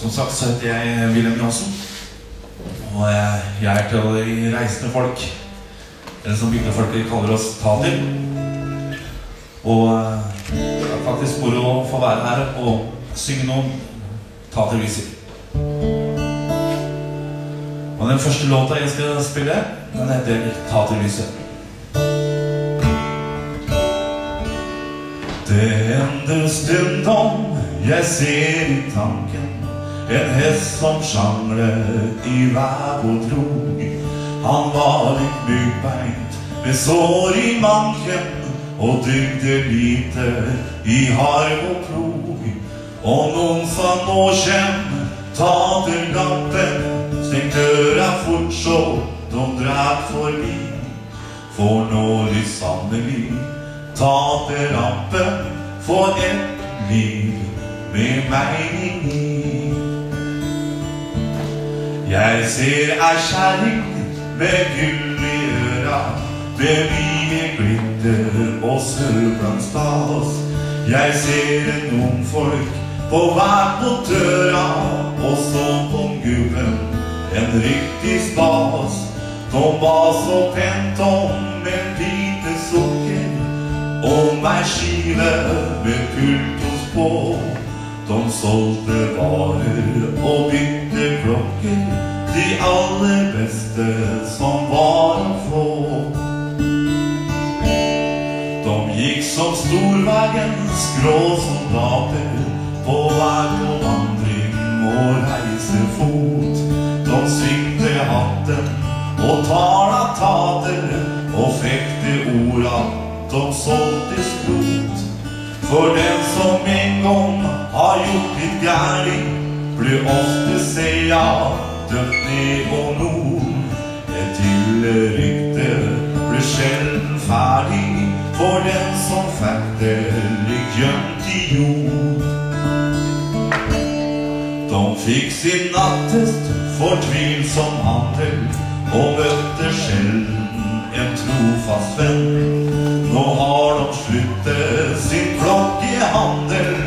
Som sagt så heter jeg Wilhelm Johansen. Og jeg, er til de reisende folk. Eller som bygdefolket kaller oss tater. Og eh, det er faktisk moro å få være her og synge noen taterviser. Og den første låta jeg skal spille, den heter Tatervise. Det hender stundom jeg ser i tanken en hest som sjanglet i væv og drog. Han var litt myggbeint med sår i manken og dygde lite i harv og plog. Og noen sa nå kjem taterlappen, steng døra fort så de dreg forbi. For nå de sannelig taterlappen for et liv med mening i. Jeg ser ei kjerring med gull i øra, med mye glitter og sørlandsstas. Jeg ser en ung folk på hver mot døra, og så kom gubben en riktig spas. De var så pent om en lite sukker, om ei skive med pultos på. De solgte varer og bygde klokker, de aller beste som var å få. De gikk som storveiens grå soldater på hver på vandring og reisefot. De svingte hatten og tala tater og fekte orda de solgte skrot. For den som en gang har gjort litt gærning, blir ofte seia dømt ned og nord. Et ille rykte blir sjelden ferdig for den som fikk det ligg gjemt i jord. De fikk sin nattest fortvilsom handel og møtte sjelden en trofast venn. Nå har de sluttet sin klokkehandel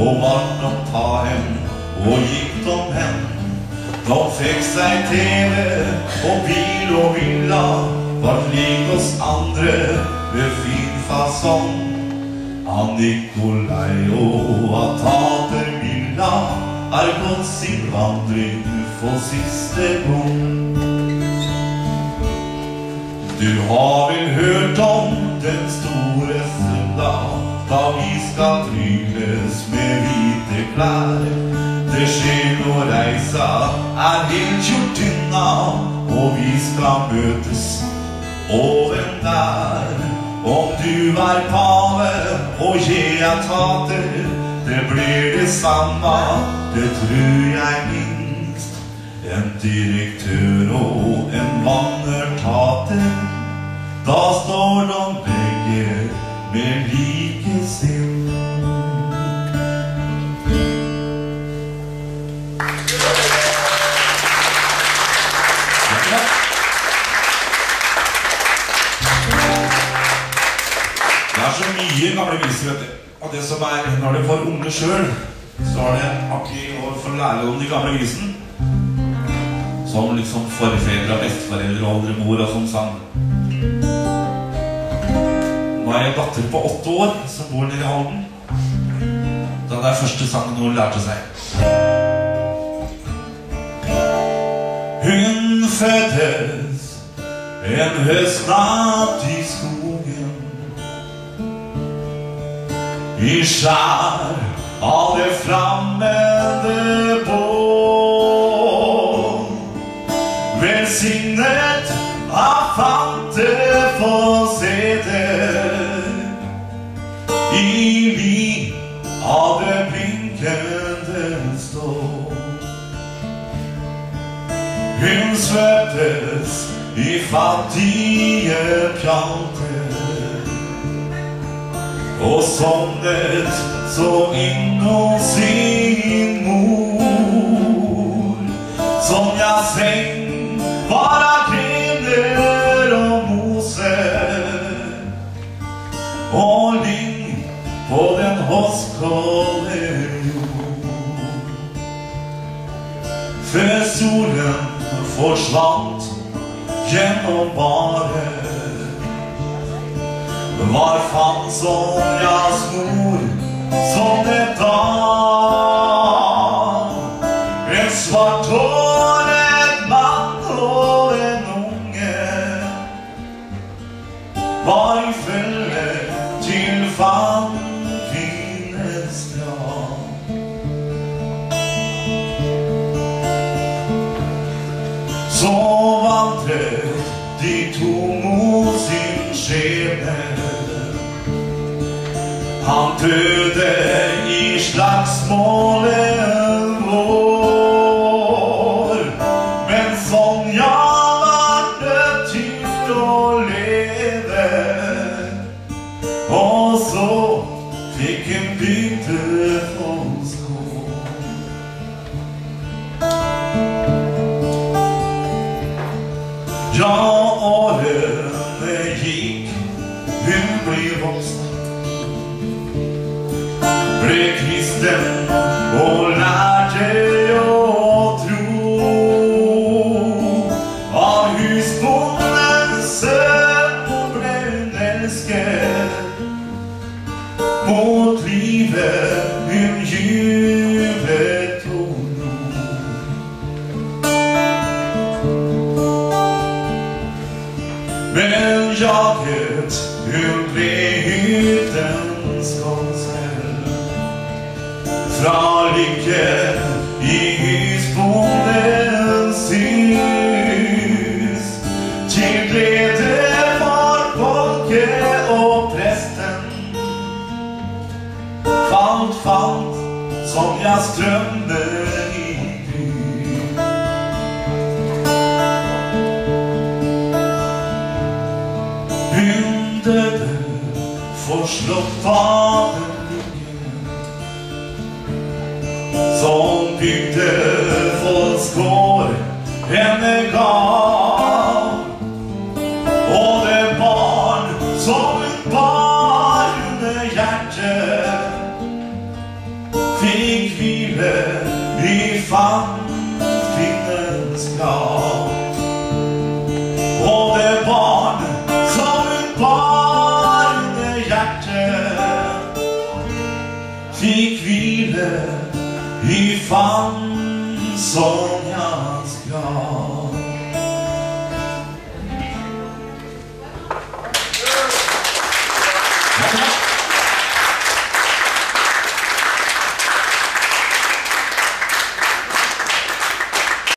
og vann de ta hen og gikk de hen. De fikk seg TV og bil og villa, vart lik oss andre med fin fasong. Han Nikolai og Atater Milla har gått sin vandring for siste gang. Du har vel hørt om den store søndag Da vi skal med hvite Det skjer når reisa er helt gjort unna Og vi skal møtes oven der. Om du er pave og jeg er tater Det blir det samme, det tror jeg minst. En direktør og en vannertater da står de begge med like sinn. Mye gamle viser, vet du. Og det som er, når du får unge sjøl, så er det akkurat å få lære om de gamle visene. Som liksom forfedre og besteforeldre og oldemor og sånn sang. Nå er jeg datter på åtte år som bor nede i Halden. Det er første sangen hun lærte seg. Hun fødtes en høstnatt i skogen. I skjær av det fremmede bål. Velsignet av fante for seder i vin av det blinkende stål. Hun svøptes i fattige pjalter og savnet så innom sin mor. Som seng var av kvinner og mose. Og lyng på den hoskolde jord. før solen forsvant gjennom baret. Var fant Sonjas mor som det da. En svarthåret mann og en unge var i følge til fannkvinnens grav. Så vandret de to mot Han døde i slagsmålet vår. Men Sonja var nødt til å leve. Og så fikk hun hun ble hyttens konsel Fra lykke i husbondens hus Til glede for folket og presten. Falt, falt, som jeg lykke Som bygde folksgård henne gav Og det barn som hun bar under hjertet Fikk hvile i fannkvinnens grav hvile i fann Sonjas grav